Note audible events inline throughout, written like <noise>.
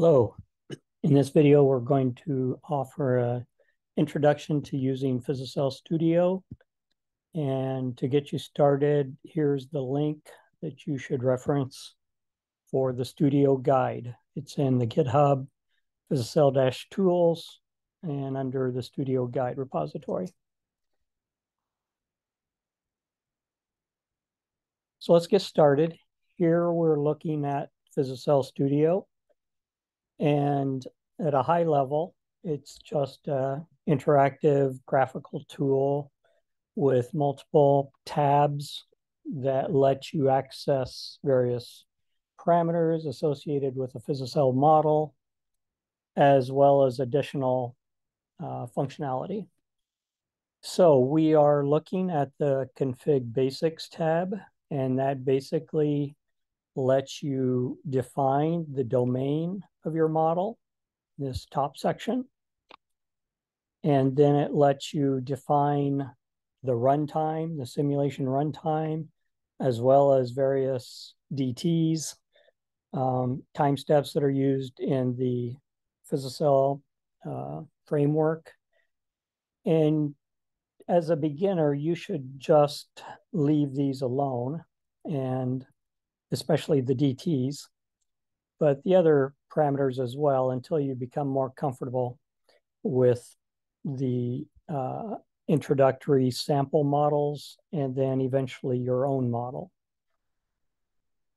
Hello. In this video, we're going to offer an introduction to using PhysiCell Studio. And to get you started, here's the link that you should reference for the studio guide. It's in the GitHub PhysiCell-tools and under the studio guide repository. So let's get started. Here we're looking at PhysiCell Studio. And at a high level, it's just an interactive graphical tool with multiple tabs that let you access various parameters associated with a PhysiCell model, as well as additional uh, functionality. So we are looking at the config basics tab, and that basically lets you define the domain of your model, this top section. And then it lets you define the runtime, the simulation runtime, as well as various DTs, um, time steps that are used in the PhysiCell uh, framework. And as a beginner, you should just leave these alone and especially the DTs, but the other parameters as well until you become more comfortable with the uh, introductory sample models and then eventually your own model.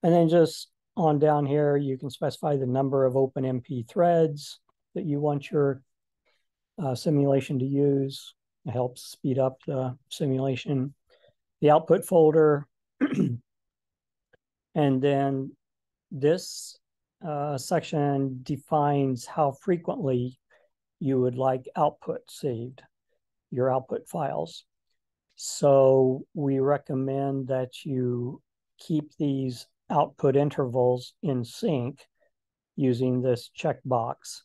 And then just on down here, you can specify the number of OpenMP threads that you want your uh, simulation to use. It helps speed up the simulation. The output folder, <clears throat> and then this uh, section defines how frequently you would like output saved, your output files. So we recommend that you keep these output intervals in sync using this checkbox.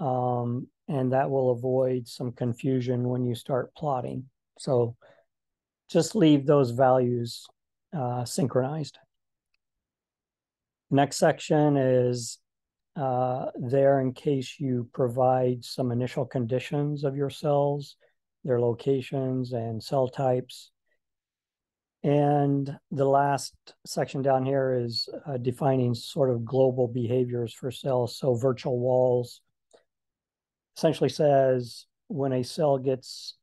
Um, and that will avoid some confusion when you start plotting. So just leave those values uh, synchronized. Next section is uh, there in case you provide some initial conditions of your cells, their locations and cell types. And the last section down here is uh, defining sort of global behaviors for cells. So virtual walls essentially says when a cell gets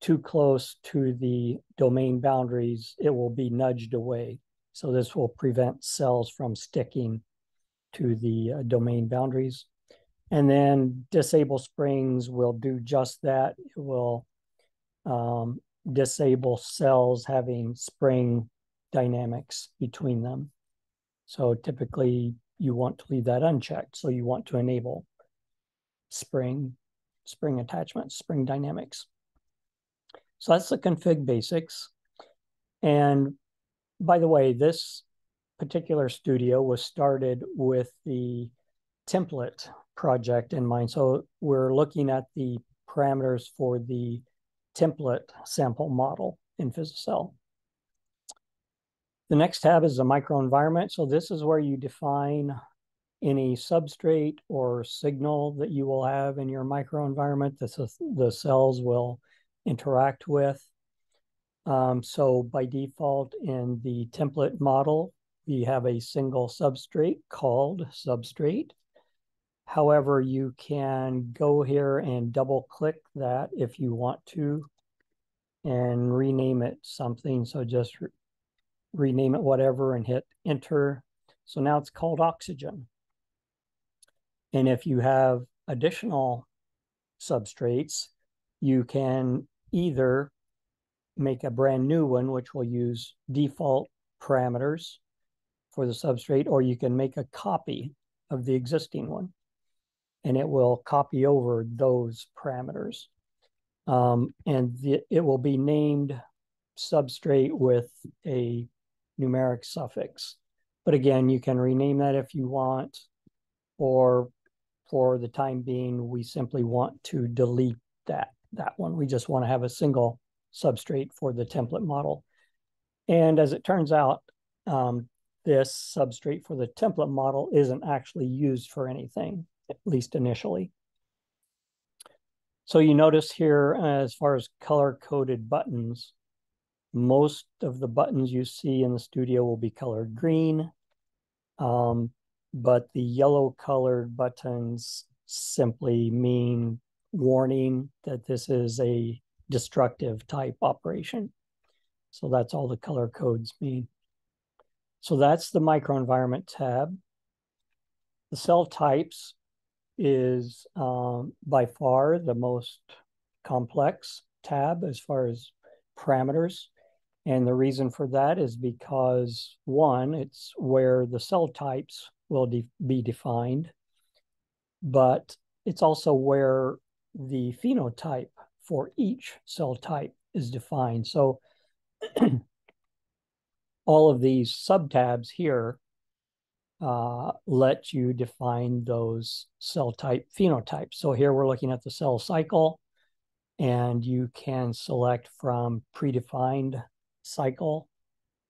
too close to the domain boundaries, it will be nudged away. So this will prevent cells from sticking to the uh, domain boundaries. And then disable springs will do just that. It will um, disable cells having spring dynamics between them. So typically you want to leave that unchecked. So you want to enable spring, spring attachment, spring dynamics. So that's the config basics. And by the way, this particular studio was started with the template project in mind. So we're looking at the parameters for the template sample model in PhysiCell. The next tab is the microenvironment. So this is where you define any substrate or signal that you will have in your microenvironment that the cells will interact with. Um, so by default in the template model, we have a single substrate called substrate. However, you can go here and double click that if you want to and rename it something. So just re rename it whatever and hit enter. So now it's called oxygen. And if you have additional substrates, you can either make a brand new one, which will use default parameters for the substrate, or you can make a copy of the existing one and it will copy over those parameters. Um, and the, it will be named substrate with a numeric suffix. But again, you can rename that if you want, or for the time being, we simply want to delete that, that one. We just want to have a single substrate for the template model. And as it turns out, um, this substrate for the template model isn't actually used for anything, at least initially. So you notice here, as far as color-coded buttons, most of the buttons you see in the studio will be colored green, um, but the yellow colored buttons simply mean warning that this is a destructive type operation. So that's all the color codes mean. So that's the microenvironment tab. The cell types is um, by far the most complex tab as far as parameters. And the reason for that is because one, it's where the cell types will de be defined, but it's also where the phenotype for each cell type is defined. So <clears throat> all of these subtabs here uh, let you define those cell type phenotypes. So here we're looking at the cell cycle, and you can select from predefined cycle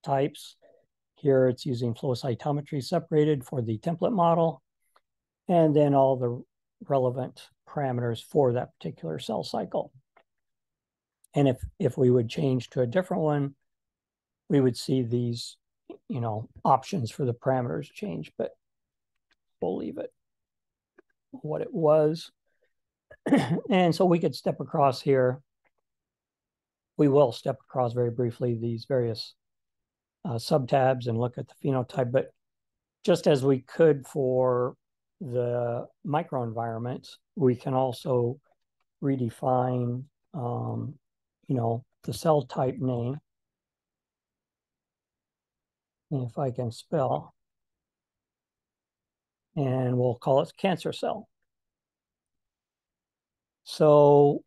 types. Here it's using flow cytometry separated for the template model, and then all the relevant parameters for that particular cell cycle. And if, if we would change to a different one, we would see these, you know, options for the parameters change, but we'll leave it what it was. <clears throat> and so we could step across here. We will step across very briefly these various uh, subtabs and look at the phenotype, but just as we could for the microenvironment, we can also redefine, um, you know, the cell type name. If I can spell, and we'll call it cancer cell. So,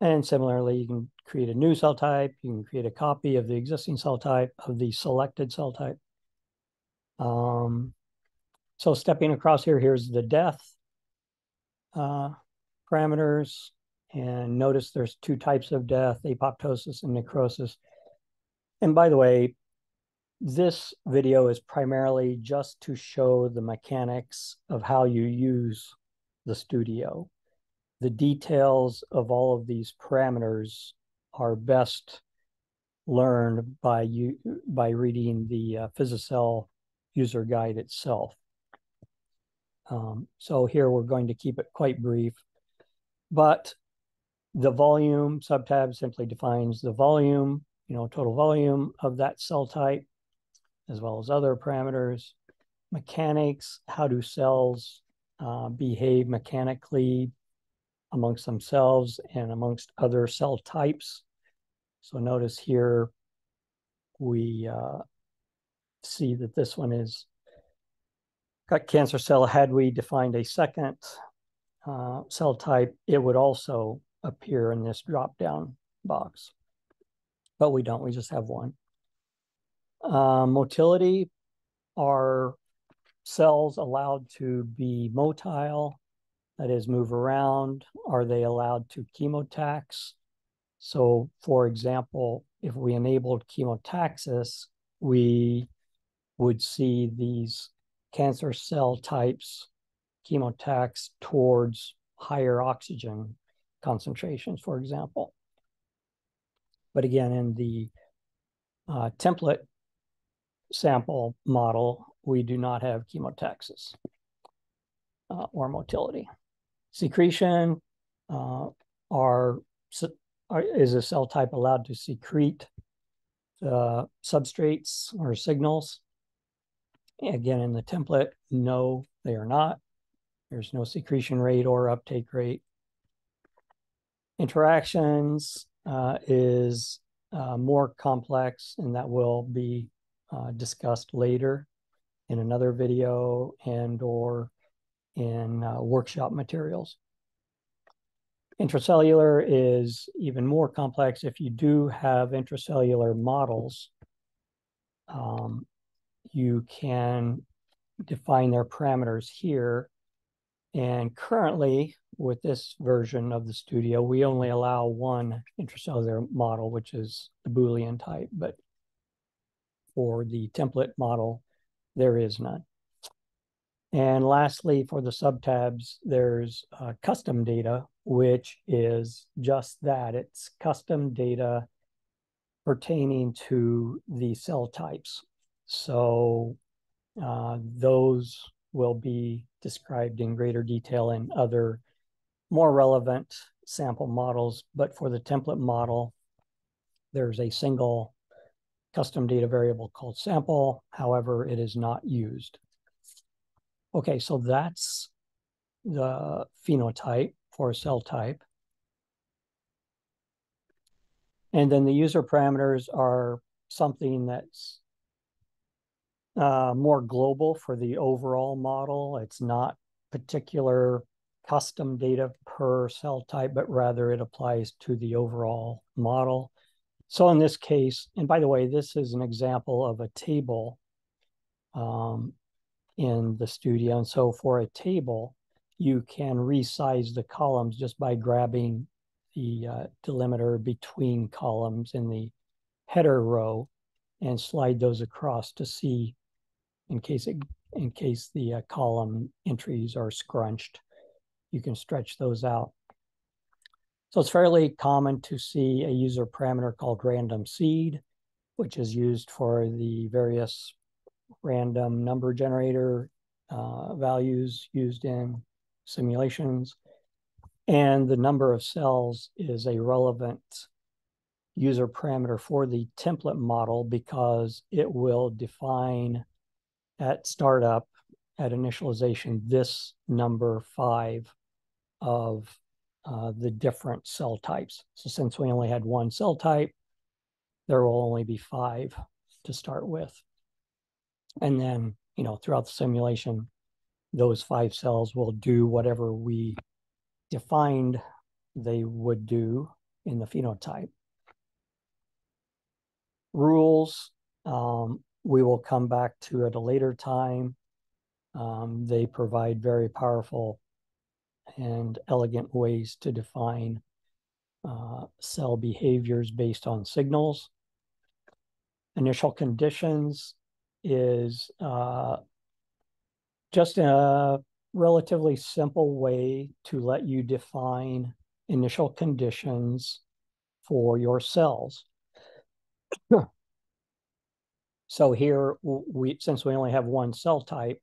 and similarly, you can create a new cell type. You can create a copy of the existing cell type of the selected cell type. Um, so stepping across here, here's the death uh, parameters. And notice there's two types of death, apoptosis and necrosis. And by the way, this video is primarily just to show the mechanics of how you use the studio. The details of all of these parameters are best learned by you by reading the uh, PhysiCell user guide itself. Um, so here we're going to keep it quite brief, but the volume subtab simply defines the volume, you know, total volume of that cell type, as well as other parameters. Mechanics, how do cells uh, behave mechanically amongst themselves and amongst other cell types. So notice here, we uh, see that this one is gut cancer cell, had we defined a second uh, cell type, it would also appear in this drop-down box. But we don't, we just have one. Uh, motility are cells allowed to be motile, that is move around? Are they allowed to chemotax? So for example, if we enabled chemotaxis, we would see these cancer cell types chemotax towards higher oxygen concentrations, for example. But again, in the uh, template sample model, we do not have chemotaxis uh, or motility. Secretion uh, are, are, is a cell type allowed to secrete uh, substrates or signals Again, in the template, no, they are not. There's no secretion rate or uptake rate. Interactions uh, is uh, more complex and that will be uh, discussed later in another video and or in uh, workshop materials. Intracellular is even more complex if you do have intracellular models. Um, you can define their parameters here. And currently, with this version of the studio, we only allow one intracellular model, which is the Boolean type. But For the template model, there is none. And lastly, for the subtabs, there's uh, custom data, which is just that. It's custom data pertaining to the cell types. So uh, those will be described in greater detail in other more relevant sample models. But for the template model, there's a single custom data variable called sample. However, it is not used. Okay, so that's the phenotype for cell type. And then the user parameters are something that's uh, more global for the overall model. It's not particular custom data per cell type, but rather it applies to the overall model. So in this case, and by the way, this is an example of a table um, in the studio. And so for a table, you can resize the columns just by grabbing the uh, delimiter between columns in the header row and slide those across to see in case it, in case the uh, column entries are scrunched, you can stretch those out. So it's fairly common to see a user parameter called random seed, which is used for the various random number generator uh, values used in simulations. And the number of cells is a relevant user parameter for the template model because it will define at startup, at initialization, this number five of uh, the different cell types. So since we only had one cell type, there will only be five to start with. And then, you know, throughout the simulation, those five cells will do whatever we defined they would do in the phenotype. Rules, um, we will come back to at a later time. Um, they provide very powerful and elegant ways to define uh, cell behaviors based on signals. Initial conditions is uh, just a relatively simple way to let you define initial conditions for your cells. So here, we since we only have one cell type,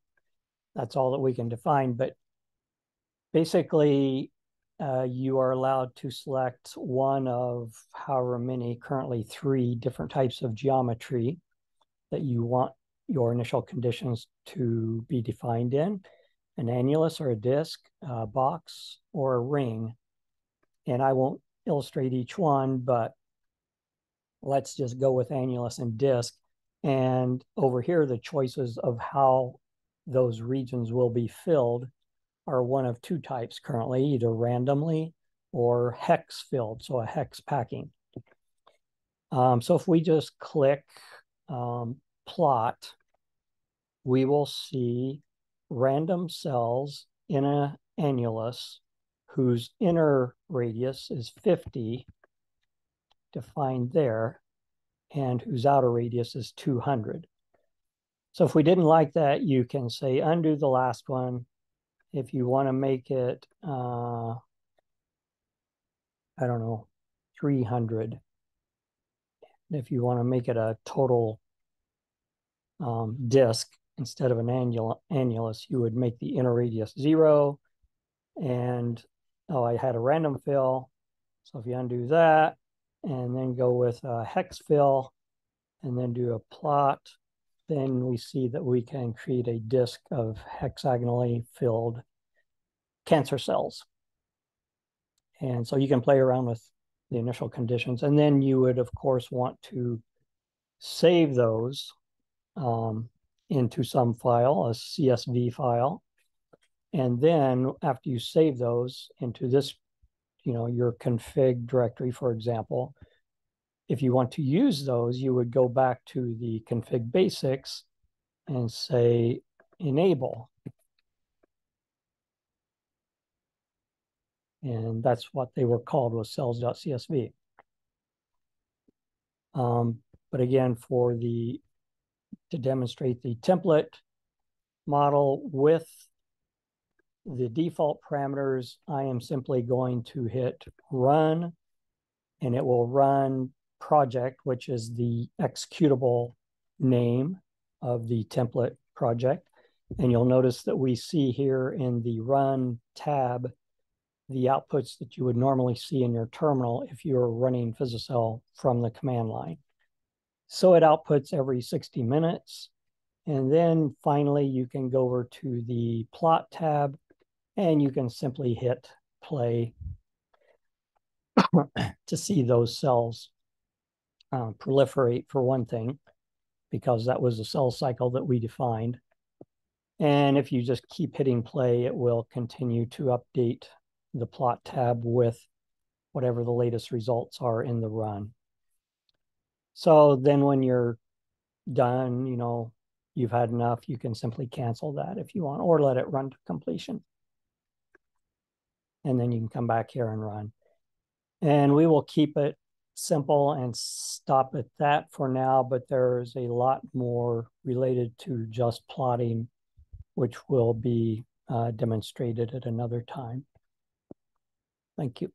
that's all that we can define. But basically, uh, you are allowed to select one of however many, currently three different types of geometry that you want your initial conditions to be defined in an annulus or a disc, a box, or a ring. And I won't illustrate each one, but let's just go with annulus and disc. And over here, the choices of how those regions will be filled are one of two types currently, either randomly or hex filled, so a hex packing. Um, so if we just click um, plot, we will see random cells in an annulus whose inner radius is 50, defined there, and whose outer radius is 200. So if we didn't like that, you can say undo the last one. If you want to make it, uh, I don't know, 300. If you want to make it a total um, disk instead of an annul annulus, you would make the inner radius zero. And oh, I had a random fill. So if you undo that and then go with a hex fill and then do a plot, then we see that we can create a disk of hexagonally filled cancer cells. And so you can play around with the initial conditions. And then you would, of course, want to save those um, into some file, a CSV file. And then after you save those into this, you know, your config directory, for example, if you want to use those, you would go back to the config basics and say enable. And that's what they were called was cells.csv. Um, but again, for the to demonstrate the template model with the default parameters, I am simply going to hit run and it will run project, which is the executable name of the template project. And you'll notice that we see here in the run tab, the outputs that you would normally see in your terminal if you're running PhysiCell from the command line. So it outputs every 60 minutes. And then finally, you can go over to the plot tab and you can simply hit play <coughs> to see those cells uh, proliferate for one thing, because that was the cell cycle that we defined. And if you just keep hitting play, it will continue to update the plot tab with whatever the latest results are in the run. So then when you're done, you know, you've had enough, you can simply cancel that if you want, or let it run to completion. And then you can come back here and run. And we will keep it simple and stop at that for now, but there's a lot more related to just plotting, which will be uh, demonstrated at another time. Thank you.